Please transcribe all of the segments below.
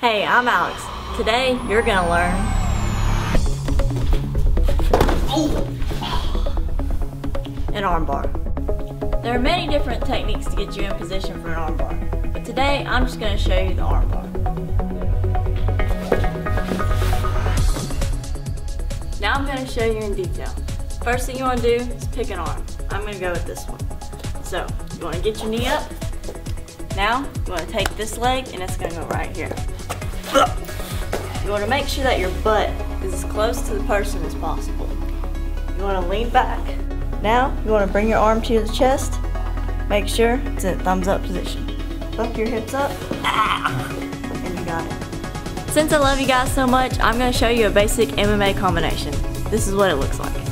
Hey, I'm Alex. Today, you're gonna learn oh. an armbar. There are many different techniques to get you in position for an armbar, but today I'm just gonna show you the armbar. Now I'm gonna show you in detail. First thing you wanna do is pick an arm. I'm gonna go with this one. So, you wanna get your knee up. Now, you wanna take this leg and it's gonna go right here. You want to make sure that your butt is as close to the person as possible. You want to lean back. Now, you want to bring your arm to the chest. Make sure it's in thumbs up position. Fuck your hips up. Ah! And you got it. Since I love you guys so much, I'm going to show you a basic MMA combination. This is what it looks like.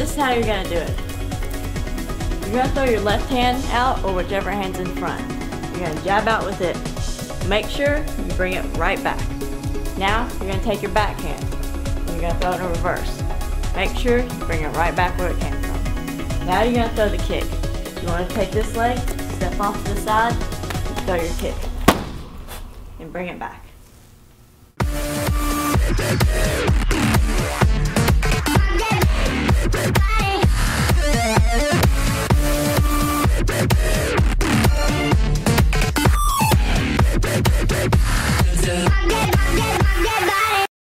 This is how you're to do it. You're gonna throw your left hand out or whichever hand's in front. You're gonna jab out with it. Make sure you bring it right back. Now, you're gonna take your back hand and you're gonna throw it in reverse. Make sure you bring it right back where it came from. Now you're gonna throw the kick. You wanna take this leg, step off to the side, and throw your kick. And bring it back.